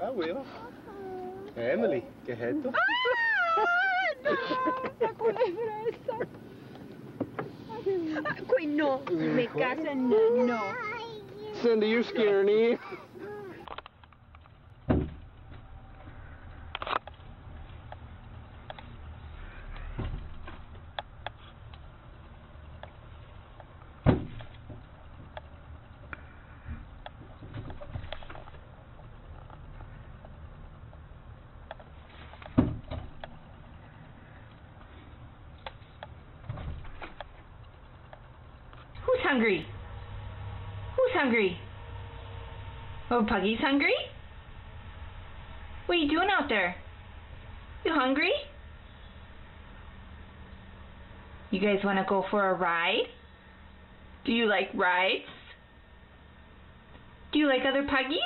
Ah, will. Emily, ¿qué es? Uy, no, me casan, no, no. Cindy, you're scaring me. Who's hungry? Who's hungry? Oh, Puggy's hungry? What are you doing out there? You hungry? You guys want to go for a ride? Do you like rides? Do you like other puggies?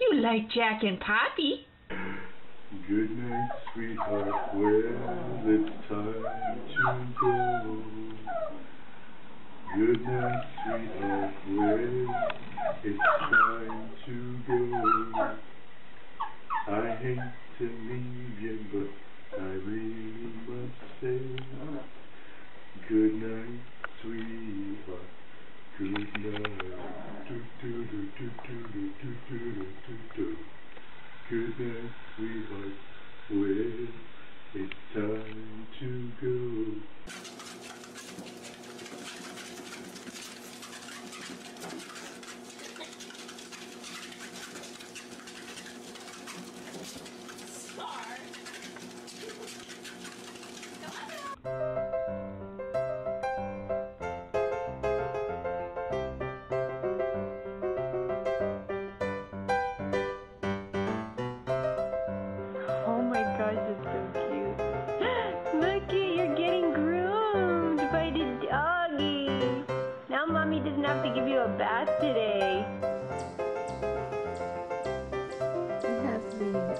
You like Jack and Poppy. Good night, sweetheart. Well, it's time to go. Good night, sweetheart. Well, it's time to go. I hate to leave you, but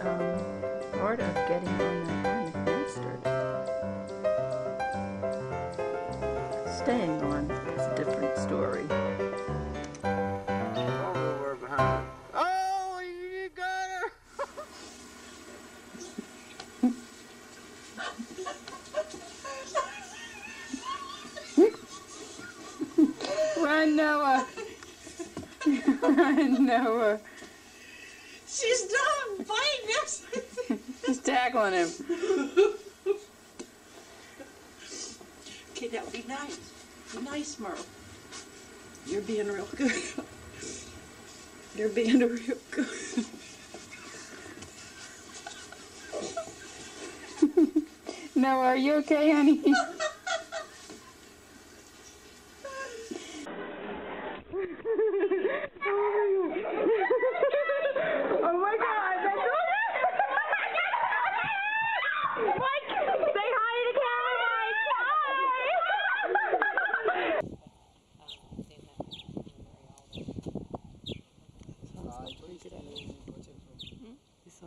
um, part of getting on the, on the. Staying on is a different story. Run, Noah. Run, Noah. She's done tackling him. okay, that would be nice. Be nice, Merle. You're being real good. You're being real good. no, are you okay, honey?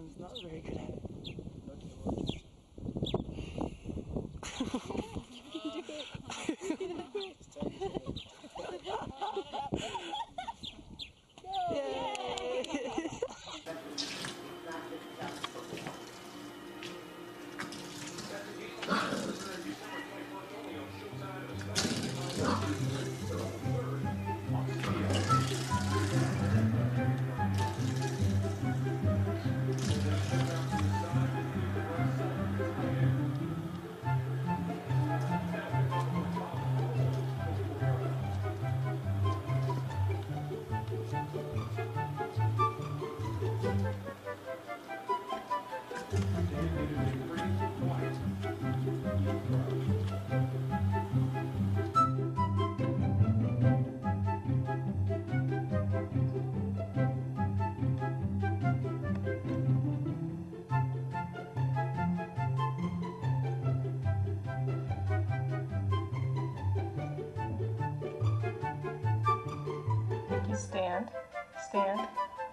one's not very good at.